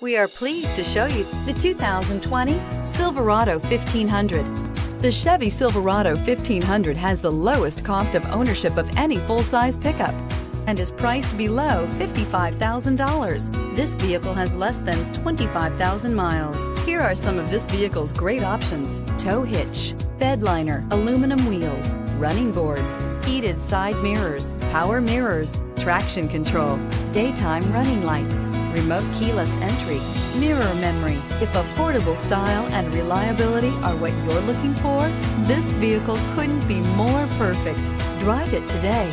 We are pleased to show you the 2020 Silverado 1500. The Chevy Silverado 1500 has the lowest cost of ownership of any full-size pickup and is priced below $55,000. This vehicle has less than 25,000 miles. Here are some of this vehicle's great options. Tow hitch, bed liner, aluminum wheels, running boards, heated side mirrors, power mirrors, traction control, daytime running lights, remote keyless entry, mirror memory. If affordable style and reliability are what you're looking for, this vehicle couldn't be more perfect. Drive it today.